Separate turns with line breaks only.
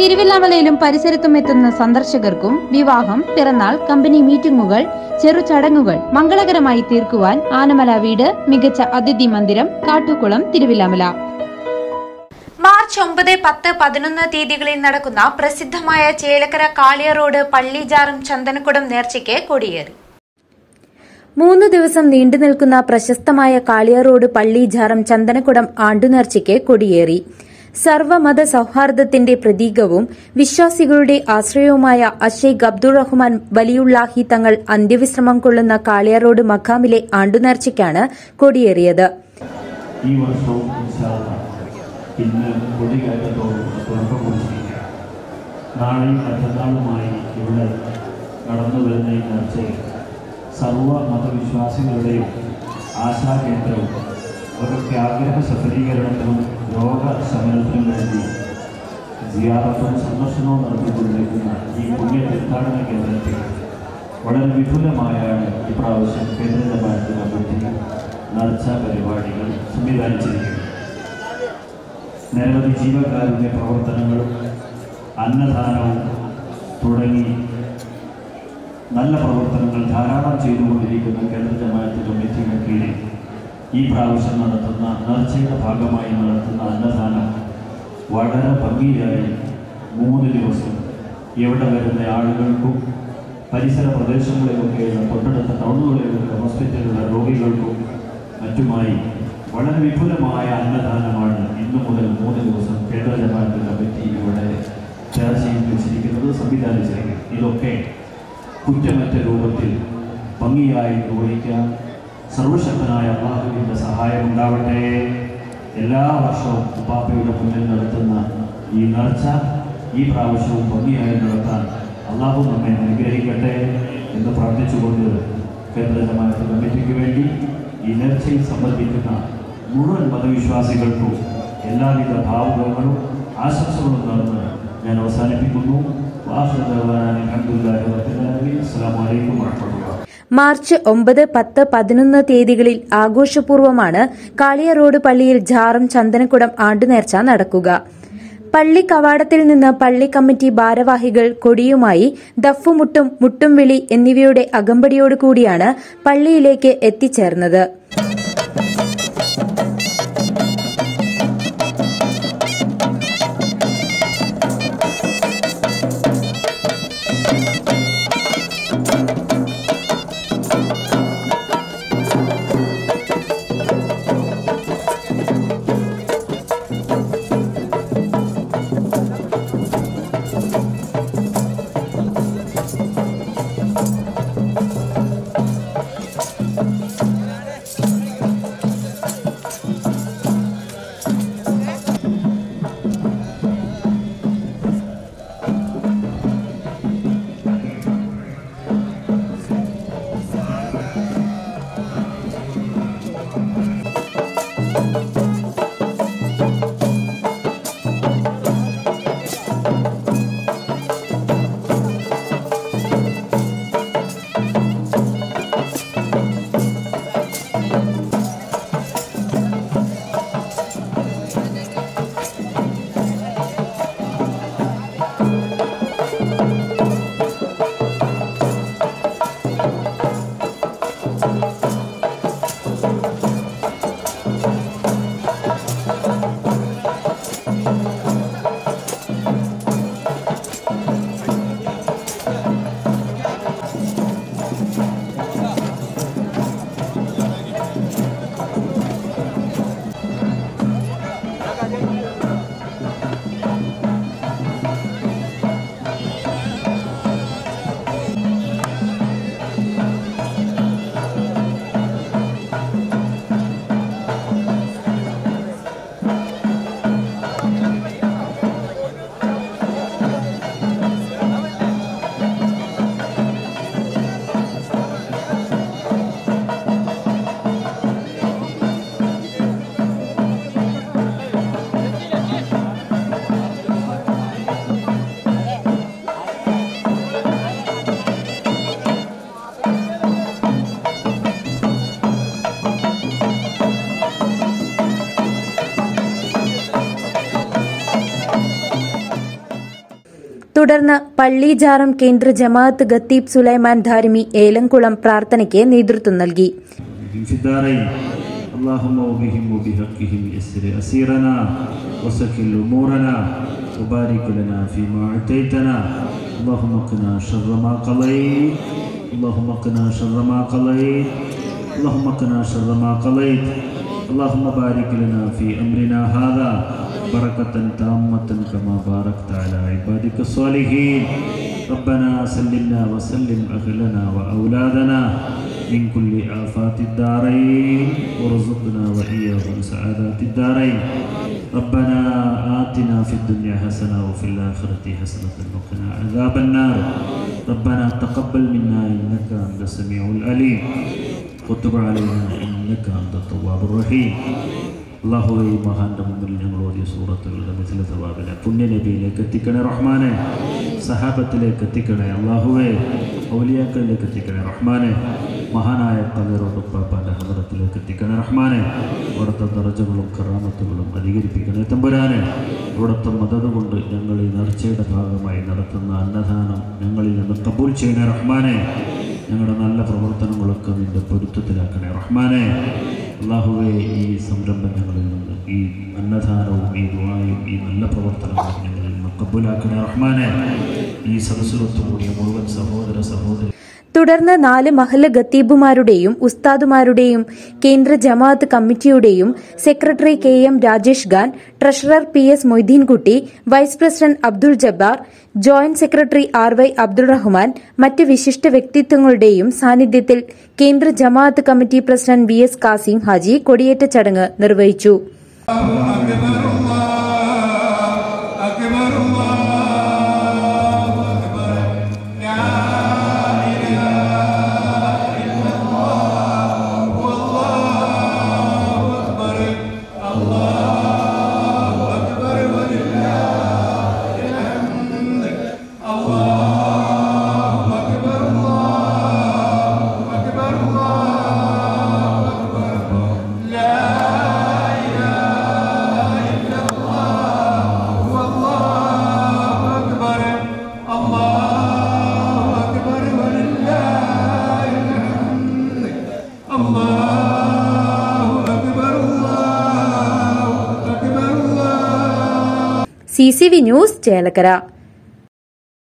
തിരുവില്ലാമലയിലും പരിസരത്തും എത്തുന്ന സന്ദർശകർക്കും വിവാഹം പിറന്നാൾ കമ്പനി മീറ്റിംഗുകൾ ചെറു ചടങ്ങുകൾ മംഗളകരമായി തീർക്കുവാൻ ആനമല വീട് മികച്ച അതിഥി മന്ദിരം കാട്ടുകുളം തിരുവില്ലാമല.
മാർച്ച് ഒമ്പത് പത്ത് പതിനൊന്ന് തീയതികളിൽ നടക്കുന്ന പ്രസിദ്ധമായ ചേലക്കര കാളിയ റോഡ് പള്ളിജാറും ചന്ദനക്കുടം നേർച്ചയ്ക്ക് കൊടിയേറി.
മൂന്ന് ദിവസം നീണ്ടു നിൽക്കുന്ന പ്രശസ്തമായ കാളിയ റോഡ് പള്ളി ജാറം ചന്ദനക്കുടം ആണ്ടുനേർച്ചയ്ക്ക് കൊടിയേറി. സർവമത സൌഹാർദ്ദത്തിന്റെ പ്രതീകവും വിശ്വാസികളുടെ ആശ്രയവുമായ അഷേഖ് അബ്ദുൾ റഹ്മാൻ വലിയുള്ളാഹി തങ്ങൾ അന്ത്യവിശ്രമം കൊള്ളുന്ന കാളിയാറോഡ് മഖാമിലെ ആണ്ടുനേർച്ചയ്ക്കാണ് കൊടിയേറിയത്.
ഈ വർഷവും ഇന്ന് കൊടികയറ്റത്തോട് ഇവിടെ നടന്നു വരുന്ന ഈ ആശാകേന്ദ്രവും അവരൊക്കെ ആഗ്രഹ സഫലീകരണത്തിനും രോഗശമനത്തിനും വേണ്ടി സിയാറത്തും സന്ദർശനവും നടത്തിക്കൊണ്ടിരിക്കുന്ന ഈ പുണ്യ തീർത്ഥാടന കേന്ദ്രത്തിൽ വളരെ വിപുലമായാണ് ഇപ്രാവശ്യം കേന്ദ്ര ജമാഅത്ത് കമ്മിറ്റി നടച്ച പരിപാടികൾ സംവിധാനിച്ചിരിക്കുന്നത്. നിരവധി ജീവകാരുണ്യ പ്രവർത്തനങ്ങളും അന്നദാനവും തുടങ്ങി നല്ല പ്രവർത്തനങ്ങൾ ധാരാളം ചെയ്തുകൊണ്ടിരിക്കുന്ന കേന്ദ്ര ജമാഅത്ത് കമ്മിറ്റിയുടെ കീഴിൽ ഈ പ്രാവശ്യം നടത്തുന്ന നേർച്ചയുടെ ഭാഗമായി നടത്തുന്ന അന്നദാനം വളരെ ഭംഗിയായി മൂന്ന് ദിവസം ഇവിടെ വരുന്ന ആളുകൾക്കും പരിസര പ്രദേശങ്ങളിലൊക്കെയുള്ള തൊട്ടടുത്ത ടൗണുകളിലുള്ള ഹോസ്പിറ്റലിലുള്ള രോഗികൾക്കും മറ്റുമായി വളരെ വിപുലമായ അന്നദാനമാണ് ഇന്ന് മുതൽ മൂന്ന് ദിവസം കേന്ദ്ര ജമാഅത്ത് കമ്മിറ്റി ഇവിടെ ചർച്ച ചെയ്ത് വെച്ചിരിക്കുന്നത് സംവിധാനിച്ചിരിക്കുന്നത്. ഇതൊക്കെ കുറ്റമറ്റ രൂപത്തിൽ ഭംഗിയായി നിർവഹിക്കാൻ സർവശക്തനായ അള്ളാഹുവിൻ്റെ സഹായം ഉണ്ടാവട്ടെ എല്ലാ വർഷവും ഉപ്പാപ്പയുടെ മുന്നിൽ നടത്തുന്ന ഈ നേർച്ച ഈ പ്രാവശ്യവും ഭംഗിയായി നടത്താൻ അള്ളാഹു നമ്മെ അനുഗ്രഹിക്കട്ടെ എന്ന് പ്രാർത്ഥിച്ചുകൊണ്ട് കേന്ദ്ര ജമാഅത്ത് കമ്മിറ്റിക്ക് വേണ്ടി ഈ നേർച്ചയിൽ സംബന്ധിക്കുന്ന മുഴുവൻ മതവിശ്വാസികൾക്കും എല്ലാവിധ ഭാവുകങ്ങളും ആശംസകളും നേർന്ന് ഞാൻ അവസാനിപ്പിക്കുന്നു അസ്സാം വലൈക്കും വാഹമത്തുള്ള
മാർച്ച് ഒമ്പത് പത്ത് പതിനൊന്ന് തീയതികളിൽ ആഘോഷപൂർവമാണ് കാളിയ റോഡ് പള്ളിയിൽ ജാറും ചന്ദനക്കുടം ആണ്ടുനേർച്ച നടക്കുക. പള്ളി കവാടത്തിൽ നിന്ന് പള്ളി കമ്മിറ്റി ഭാരവാഹികൾ കൊടിയുമായി ദഫുമുട്ടും മുട്ടുംവിളി എന്നിവയുടെ അകമ്പടിയോടുകൂടിയാണ് പള്ളിയിലേക്ക് എത്തിച്ചേർന്നത്. തുടർന്ന് പള്ളിജാറം കേന്ദ്ര ജമാഅത്ത് ഖത്തീബ് സുലൈമാൻ ധാരിമി ഏലംകുളം പ്രാർത്ഥനയ്ക്ക് നേതൃത്വം നൽകി
في الدارين اللهم وبهم وبحقهم يسر أسيرنا وسكل أمورنا وبارك لنا فيما أعطيتنا اللهم قنا شر ما قضيت اللهم قنا شر ما قضيت اللهم قنا شر ما قضيت اللهم بارك لنا في أمرنا هذا بركة تامة كما باركت على عبادك الصالحين. ربنا سلمنا وسلم أهلنا وأولادنا من كل آفات الدارين. وارزقنا وإياهم سعادات الدارين. ربنا آتنا في الدنيا حسنة وفي الآخرة حسنة وقنا عذاب النار. ربنا تقبل منا إنك أنت السميع العليم. وتب علينا إنك الرحيم അള്ളാഹുവെ ഈ മഹാന്റെ മുമ്പിൽ ഞങ്ങൾ ഓതിയ സൂറത്തുകളുടെ മിഥില സവാബിനെ പുണ്യനബിയിലേക്ക് എത്തിക്കണേ റഹ്മാനെ. സഹാബത്തിലേക്ക് എത്തിക്കണേ അള്ളാഹുവെ ഔലിയാക്കളിലേക്ക് എത്തിക്കണേ റഹ്മാനെ. മഹാനായ കലറോടുപ്പാപ്പാന്റെ ഹദറത്തിലേക്ക് എത്തിക്കണേ റഹ്മാനെ. അവിടുത്തെ ദറജകളും കറാമത്തുകളും അധികരിപ്പിക്കണേ തമ്പുരാനെ. അവിടുത്തെ മതത് കൊണ്ട് ഞങ്ങൾ ഈ ഭാഗമായി നടത്തുന്ന അന്നദാനം ഞങ്ങളിൽ നിന്ന് കബൂൽ ചെയ്യണേ റഹ്മാനെ. ഞങ്ങളുടെ നല്ല പ്രവർത്തനങ്ങളൊക്കെ നിന്റെ പൊരുത്തത്തിലാക്കണേ. റഹ്മാനെ അള്ളാഹുവെ ഈ സംരംഭം ഞങ്ങളിൽ നിന്ന് ഈ അന്നദാനവും ഈ ദുആയും ഈ നല്ല പ്രവർത്തനങ്ങളും ഞങ്ങളിൽ നിന്ന് കബൂലാക്കണേ. റഹ്മാനെ ഈ സദസ്സിലൊത്തുകൂടിയ മുഴുവൻ സഹോദര സഹോദരി
തുടർന്ന് നാല് മഹല്ല ഖത്തീബുമാരുടെയും ഉസ്താദുമാരുടെയും കേന്ദ്ര ജമാഅത്ത് കമ്മിറ്റിയുടെയും secretary K M Rajesh Khan treasurer P S Moideenkutty vice president Abdul Jabbar joint secretary R Y Abdul Rahman മറ്റ് വിശിഷ്ട വ്യക്തിത്വങ്ങളുടെയും സാന്നിധ്യത്തിൽ കേന്ദ്ര ജമാഅത്ത് committee president V S Kasim Haji കൊടിയേറ്റ ചടങ്ങ് നിർവഹിച്ചു. C news Chelakkara